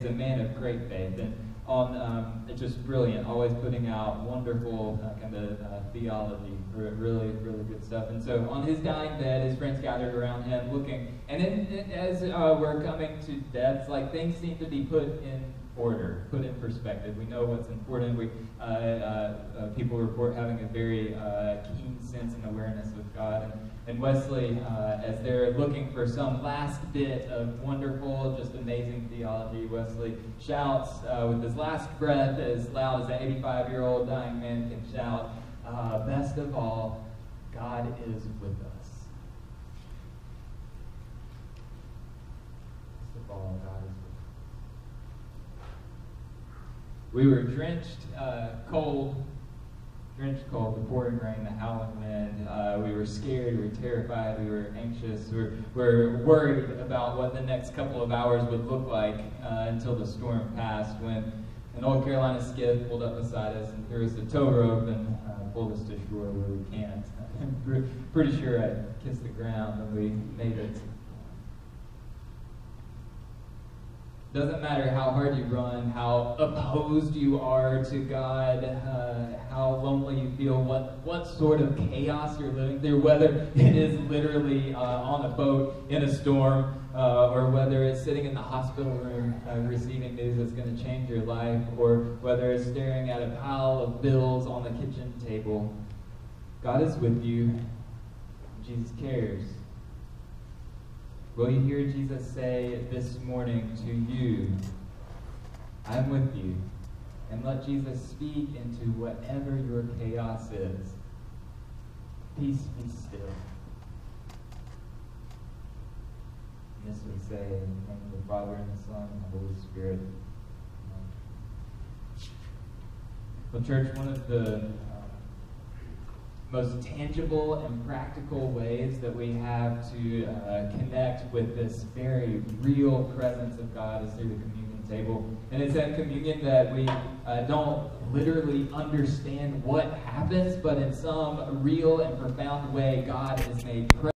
A man of great faith and on um, just brilliant, always putting out wonderful uh, kind of uh, theology, really, really good stuff. And so on his dying bed, his friends gathered around him, looking. And then as uh, we're coming to death, like things seem to be put in order, put in perspective. We know what's important. We uh, uh, uh, people report having a very keen sense. And, Wesley, uh, as they're looking for some last bit of wonderful, just amazing theology, Wesley shouts uh, with his last breath as loud as an 85 year old dying man can shout, uh, Best of all, God is with us. Best of all, God is with us. We were drenched, uh, cold, drenched cold, the pouring rain, the howling wind. Uh, we were scared, we were terrified, we were anxious, we were, we were worried about what the next couple of hours would look like uh, until the storm passed when an old Carolina skiff pulled up beside us and threw us a tow rope and uh, pulled us to shore where we can't. I'm pretty sure I kissed the ground when we made it Doesn't matter how hard you run, how opposed you are to God, uh, how lonely you feel, what, what sort of chaos you're living through, whether it is literally uh, on a boat in a storm, uh, or whether it's sitting in the hospital room uh, receiving news that's going to change your life, or whether it's staring at a pile of bills on the kitchen table. God is with you. Jesus cares. Will you hear Jesus say this morning to you, I'm with you? And let Jesus speak into whatever your chaos is. Peace be still. And this we say in the name of the Father, and the Son, and the Holy Spirit. Well, church, one of the most tangible and practical ways that we have to uh, connect with this very real presence of God is through the communion table. And it's that communion that we uh, don't literally understand what happens, but in some real and profound way, God is made present.